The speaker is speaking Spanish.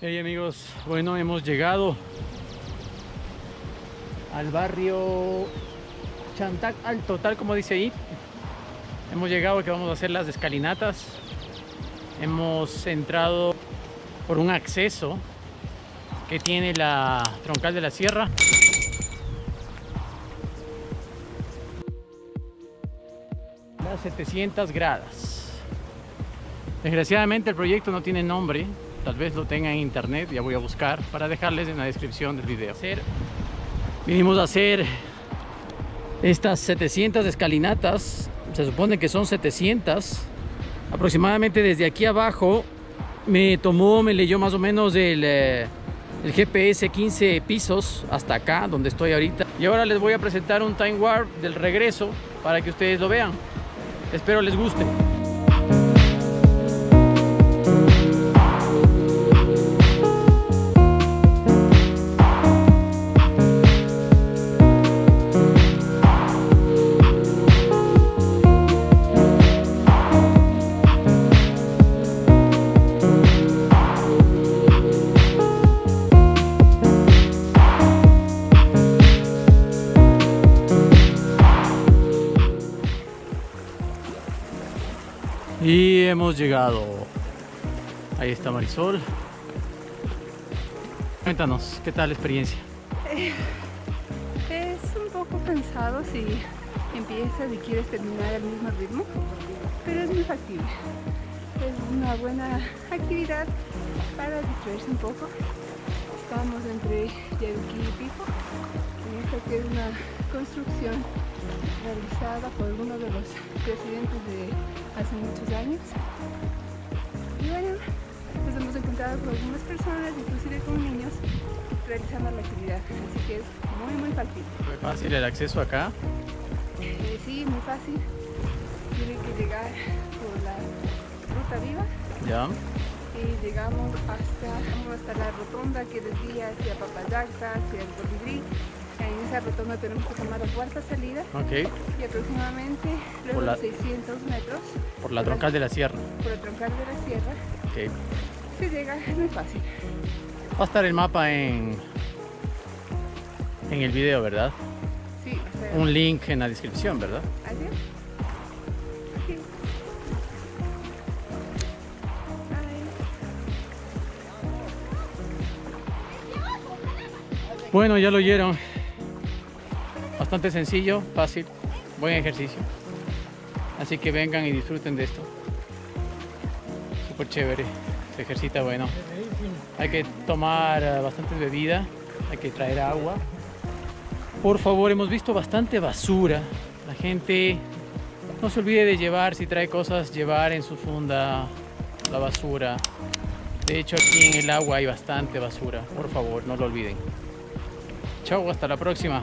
Hey amigos, bueno hemos llegado al barrio Chantac Alto, tal como dice ahí. Hemos llegado que vamos a hacer las escalinatas. Hemos entrado por un acceso que tiene la troncal de la sierra. Las 700 gradas. Desgraciadamente el proyecto no tiene nombre, tal vez lo tenga en internet, ya voy a buscar para dejarles en la descripción del video. Vinimos a hacer estas 700 escalinatas, se supone que son 700, aproximadamente desde aquí abajo me tomó, me leyó más o menos el, eh, el GPS 15 pisos hasta acá, donde estoy ahorita. Y ahora les voy a presentar un time warp del regreso para que ustedes lo vean. Espero les guste. Y hemos llegado. Ahí está Marisol. Cuéntanos, ¿qué tal la experiencia? Es un poco cansado si empiezas y quieres terminar al mismo ritmo, pero es muy factible. Es una buena actividad para distraerse un poco. Estamos entre Yaruquí y Pico, esta que es una construcción realizada por uno de los presidentes de hace muchos años. Y bueno, nos hemos encontrado con algunas personas, inclusive con niños, realizando la actividad. Así que es muy, muy fácil. ¿Fue fácil el acceso acá? Eh, sí, muy fácil. Tiene que llegar por la ruta viva. Ya. Y llegamos hasta, hasta la rotonda que desvía hacia Papayacta, hacia el Colibrí. En esa rotonda tenemos que tomar la cuarta salida Ok. y aproximadamente luego Por la- de 600 metros Por la troncal de la sierra. por el troncal de la sierra Ok. se llega, es muy fácil. Va a estar el mapa en, en el video, ¿verdad? Sí, o sea, Un link en la descripción, ¿verdad? ¿así? Sí. Ay. Bueno, ya lo oyeron. Bastante sencillo, fácil, buen ejercicio. Así que vengan y disfruten de esto. Súper chévere, se ejercita bueno. Hay que tomar eh, bastante bebida, hay que traer agua. Por favor, hemos visto bastante basura. La gente no se olvide de llevar, si trae cosas, llevar en su funda la basura. De hecho, aquí en el agua hay bastante basura. Por favor, no lo olviden. Chao, hasta la próxima.